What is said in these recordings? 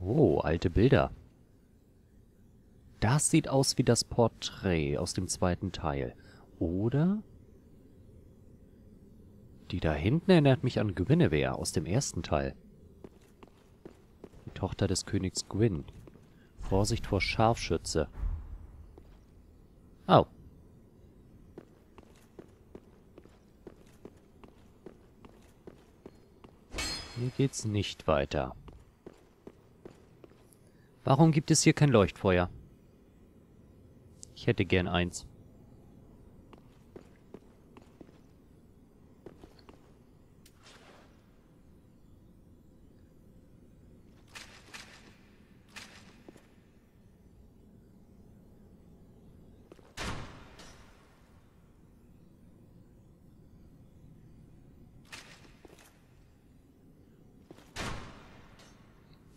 Oh, alte Bilder. Das sieht aus wie das Porträt aus dem zweiten Teil. Oder? Die da hinten erinnert mich an Guinevere aus dem ersten Teil. Die Tochter des Königs Gwyn. Vorsicht vor Scharfschütze. Oh. Hier geht's nicht weiter. Warum gibt es hier kein Leuchtfeuer? Ich hätte gern eins.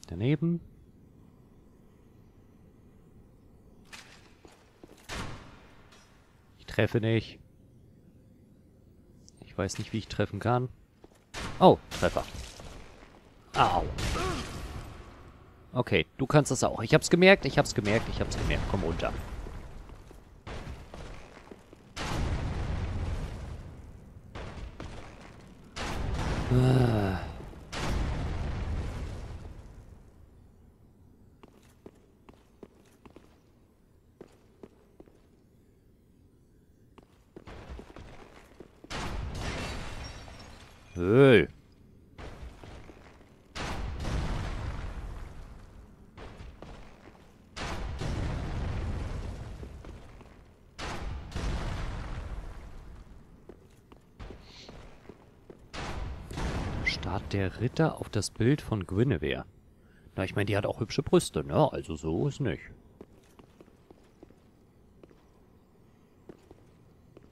Daneben. Treffe nicht. Ich weiß nicht, wie ich treffen kann. Oh, Treffer. Au. Okay, du kannst das auch. Ich hab's gemerkt, ich hab's gemerkt, ich hab's gemerkt. Komm runter. Ah. Starrt der Ritter auf das Bild von Guinevere. Na, ich meine, die hat auch hübsche Brüste, ne? Also so ist nicht.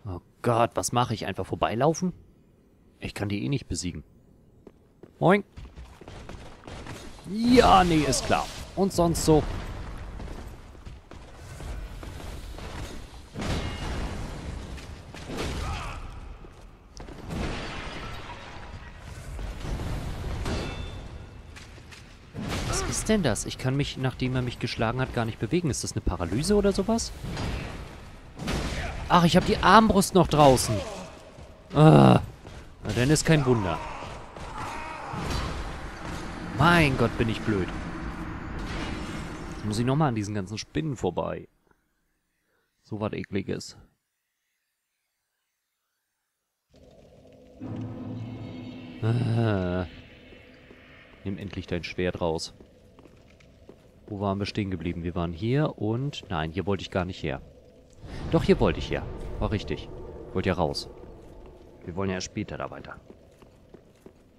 Oh Gott, was mache ich? Einfach vorbeilaufen? Ich kann die eh nicht besiegen. Moin. Ja, nee, ist klar. Und sonst so. Ist denn das? Ich kann mich, nachdem er mich geschlagen hat, gar nicht bewegen. Ist das eine Paralyse oder sowas? Ach, ich habe die Armbrust noch draußen. Ah. Na, dann ist kein Wunder. Mein Gott, bin ich blöd. Jetzt muss ich nochmal an diesen ganzen Spinnen vorbei. So was ekliges. Ah. Nimm endlich dein Schwert raus. Wo waren wir stehen geblieben? Wir waren hier und... Nein, hier wollte ich gar nicht her. Doch, hier wollte ich her. War richtig. Ich wollte ja raus. Wir wollen ja erst später da weiter.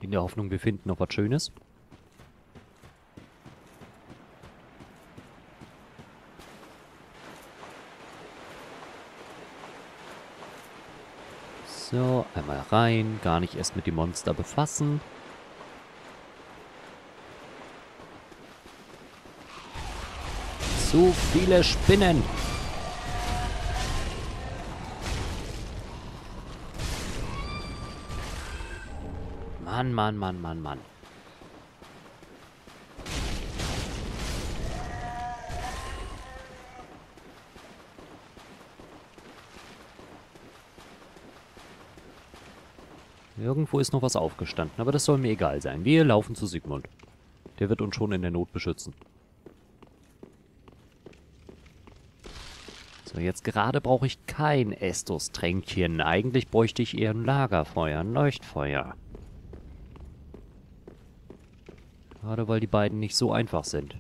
In der Hoffnung, wir finden noch was Schönes. So, einmal rein. Gar nicht erst mit dem Monster befassen. Zu viele Spinnen. Mann, Mann, Mann, Mann, Mann. Irgendwo ist noch was aufgestanden, aber das soll mir egal sein. Wir laufen zu Sigmund. Der wird uns schon in der Not beschützen. So, jetzt gerade brauche ich kein Estus-Tränkchen. Eigentlich bräuchte ich eher ein Lagerfeuer, ein Leuchtfeuer. Gerade weil die beiden nicht so einfach sind.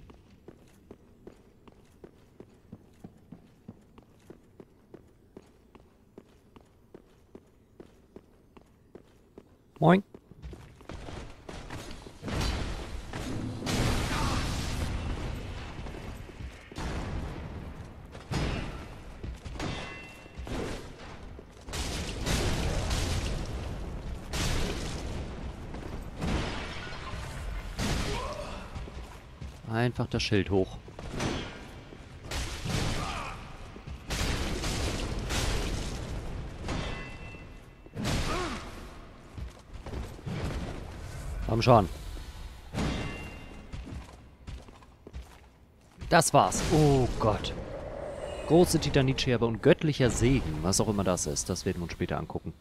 Moin. Einfach das Schild hoch. Komm schon. Das war's. Oh Gott. Große Titanitscherbe und göttlicher Segen. Was auch immer das ist. Das werden wir uns später angucken.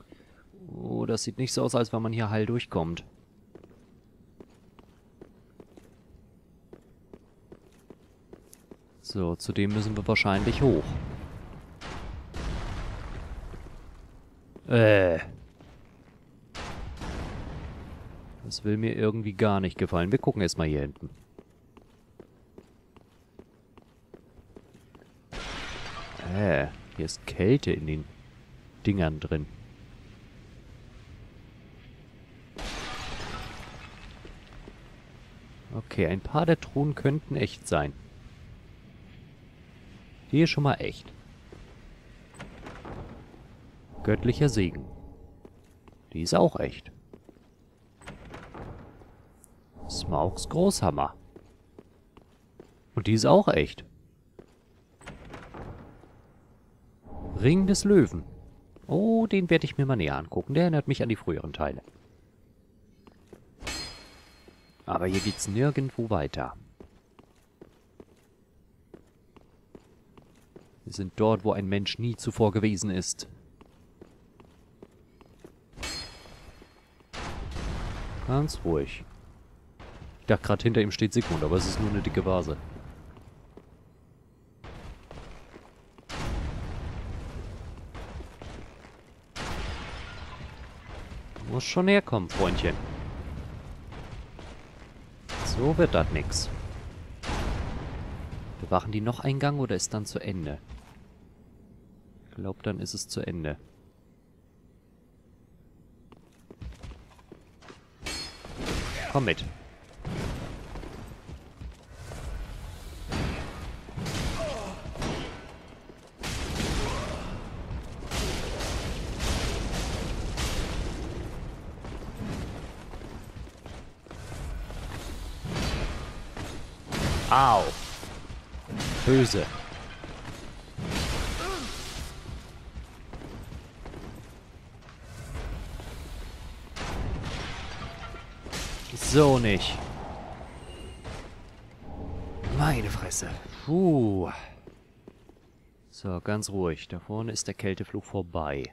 Oh, das sieht nicht so aus, als wenn man hier heil durchkommt. So, zudem müssen wir wahrscheinlich hoch. Äh. Das will mir irgendwie gar nicht gefallen. Wir gucken erstmal hier hinten. Äh, hier ist Kälte in den Dingern drin. Okay, ein paar der Truhen könnten echt sein. Ist schon mal echt. Göttlicher Segen. Die ist auch echt. Smaugs Großhammer. Und die ist auch echt. Ring des Löwen. Oh, den werde ich mir mal näher angucken. Der erinnert mich an die früheren Teile. Aber hier geht's nirgendwo weiter. Wir sind dort, wo ein Mensch nie zuvor gewesen ist. Ganz ruhig. Ich dachte gerade, hinter ihm steht Sigmund, aber es ist nur eine dicke Vase. Muss schon herkommen, Freundchen. So wird das nix. Bewachen die noch einen Gang oder ist dann zu Ende? Glaube, dann ist es zu Ende. Komm mit. Au. Böse. So nicht. Meine Fresse. Puh. So, ganz ruhig. Da vorne ist der Kälteflug vorbei.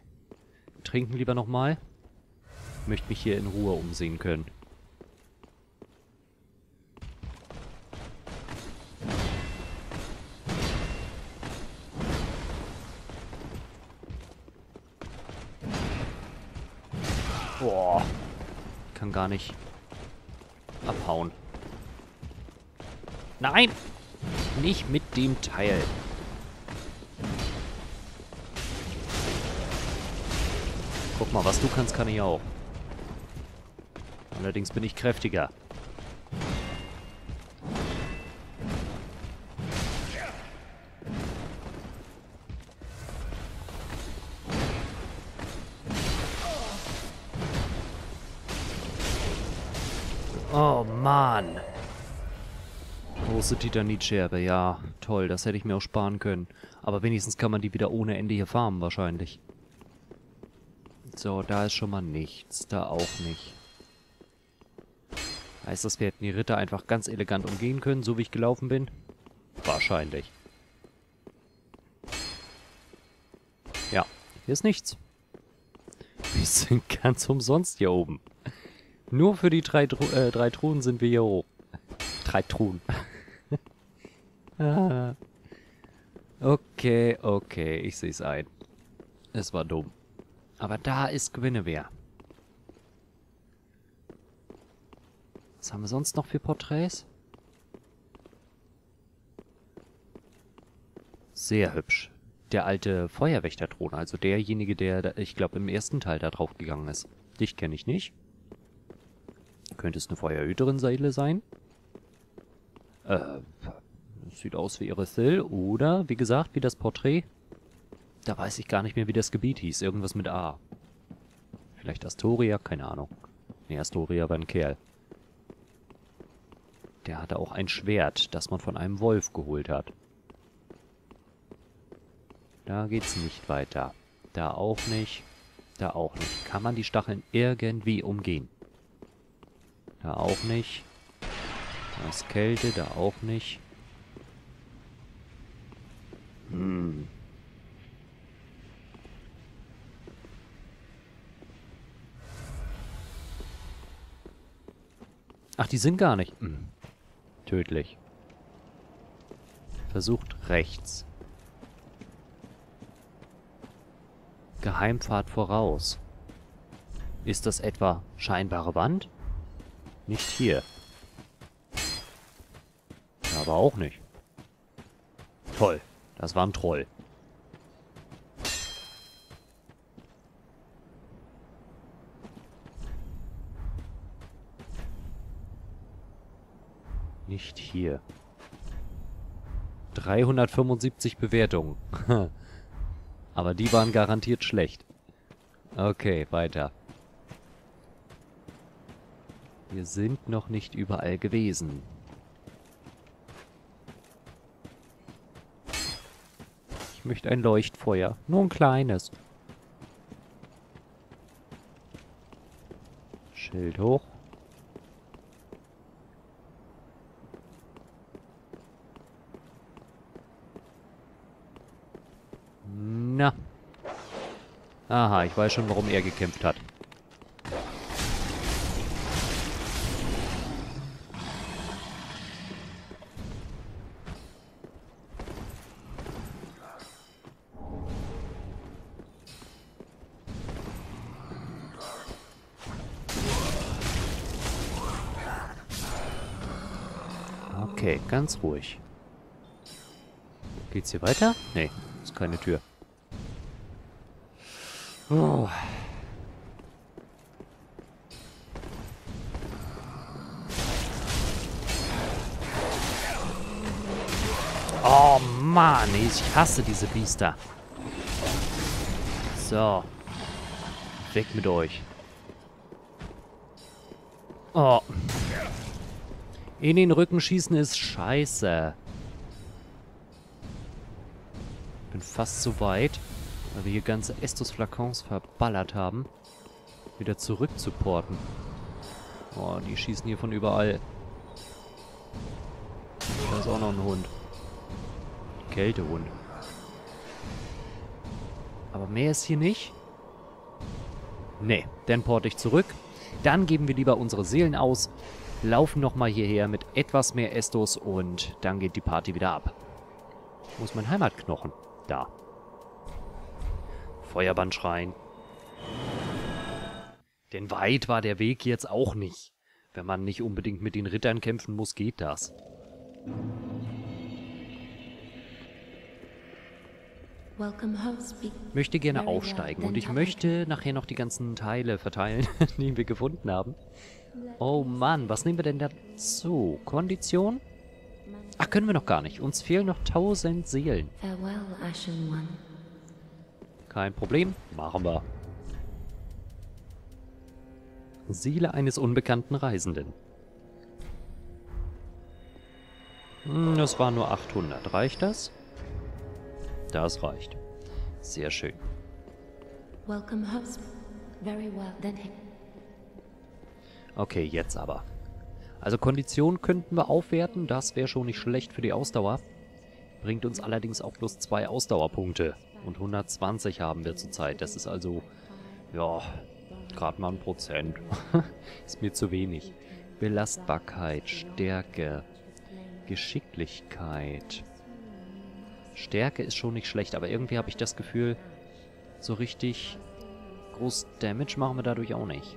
Trinken lieber nochmal. Möchte mich hier in Ruhe umsehen können. Boah. Kann gar nicht abhauen. Nein! Nicht mit dem Teil. Guck mal, was du kannst, kann ich auch. Allerdings bin ich kräftiger. Große Titanitscherbe, ja. Toll, das hätte ich mir auch sparen können. Aber wenigstens kann man die wieder ohne Ende hier farmen wahrscheinlich. So, da ist schon mal nichts. Da auch nicht. Heißt das, wir hätten die Ritter einfach ganz elegant umgehen können, so wie ich gelaufen bin? Wahrscheinlich. Ja, hier ist nichts. Wir sind ganz umsonst hier oben. Nur für die drei, Tru äh, drei Truhen sind wir hier hoch. Drei Truhen. Ah. Okay, okay, ich sehe es ein. Es war dumm. Aber da ist Guinevere. Was haben wir sonst noch für Porträts? Sehr hübsch. Der alte Feuerwächterthron, also derjenige, der, ich glaube, im ersten Teil da drauf gegangen ist. Dich kenne ich nicht. Könnte es eine Feuerhüterin-Seile sein? Äh, sieht aus wie Irithyll. Oder, wie gesagt, wie das Porträt. Da weiß ich gar nicht mehr, wie das Gebiet hieß. Irgendwas mit A. Vielleicht Astoria? Keine Ahnung. Nee, Astoria war ein Kerl. Der hatte auch ein Schwert, das man von einem Wolf geholt hat. Da geht's nicht weiter. Da auch nicht. Da auch nicht. Kann man die Stacheln irgendwie umgehen? Da auch nicht. Da ist Kälte, da auch nicht. Hm. Ach, die sind gar nicht. Hm. Tödlich. Versucht rechts. Geheimpfad voraus. Ist das etwa scheinbare Wand? Nicht hier. Aber auch nicht. Toll. Das war ein Troll. Nicht hier. 375 Bewertungen. Aber die waren garantiert schlecht. Okay, weiter. Wir sind noch nicht überall gewesen. Ich möchte ein Leuchtfeuer. Nur ein kleines. Schild hoch. Na. Aha, ich weiß schon, warum er gekämpft hat. Okay, ganz ruhig. Geht's hier weiter? Nee, ist keine Tür. Oh. Oh Mann, ich hasse diese Biester. So. Weg mit euch. Oh. In den Rücken schießen ist scheiße. Bin fast so weit, weil wir hier ganze Estus-Flakons verballert haben, wieder zurück zu porten. Oh, die schießen hier von überall. Da ist auch noch ein Hund. Kältehund. Aber mehr ist hier nicht. Nee, dann porte ich zurück. Dann geben wir lieber unsere Seelen aus, laufen nochmal hierher mit etwas mehr Estus und dann geht die Party wieder ab. Wo ist mein Heimatknochen? Da. Feuerband schreien. Denn weit war der Weg jetzt auch nicht. Wenn man nicht unbedingt mit den Rittern kämpfen muss, geht das. Möchte gerne aufsteigen und ich möchte nachher noch die ganzen Teile verteilen, die wir gefunden haben. Oh Mann, was nehmen wir denn dazu? Kondition? Ach, können wir noch gar nicht. Uns fehlen noch tausend Seelen. Kein Problem. Machen wir. Seele eines unbekannten Reisenden. Hm, das waren nur 800. Reicht das? Das reicht. Sehr schön. Okay, jetzt aber. Also Kondition könnten wir aufwerten, das wäre schon nicht schlecht für die Ausdauer. Bringt uns allerdings auch bloß zwei Ausdauerpunkte. Und 120 haben wir zurzeit. Das ist also, ja, gerade mal ein Prozent. ist mir zu wenig. Belastbarkeit, Stärke, Geschicklichkeit. Stärke ist schon nicht schlecht, aber irgendwie habe ich das Gefühl, so richtig groß Damage machen wir dadurch auch nicht.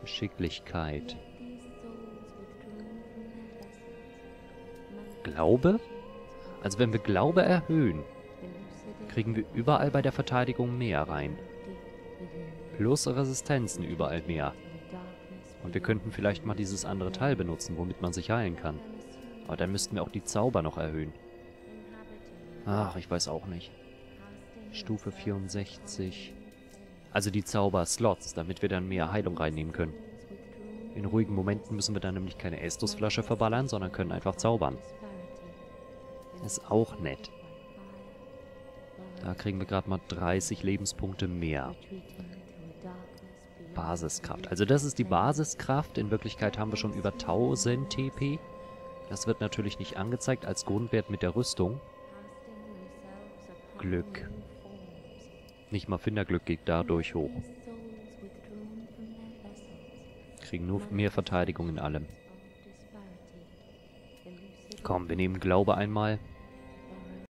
Geschicklichkeit. Glaube? Also wenn wir Glaube erhöhen, kriegen wir überall bei der Verteidigung mehr rein. Plus Resistenzen überall mehr. Und wir könnten vielleicht mal dieses andere Teil benutzen, womit man sich heilen kann. Aber dann müssten wir auch die Zauber noch erhöhen. Ach, ich weiß auch nicht. Stufe 64. Also die Zauber-Slots, damit wir dann mehr Heilung reinnehmen können. In ruhigen Momenten müssen wir dann nämlich keine Estus-Flasche verballern, sondern können einfach zaubern. Ist auch nett. Da kriegen wir gerade mal 30 Lebenspunkte mehr. Basiskraft. Also das ist die Basiskraft. In Wirklichkeit haben wir schon über 1000 TP. Das wird natürlich nicht angezeigt als Grundwert mit der Rüstung. Glück. Nicht mal Finderglück geht dadurch hoch. Kriegen nur mehr Verteidigung in allem. Komm, wir nehmen Glaube einmal.